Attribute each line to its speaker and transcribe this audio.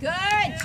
Speaker 1: Good.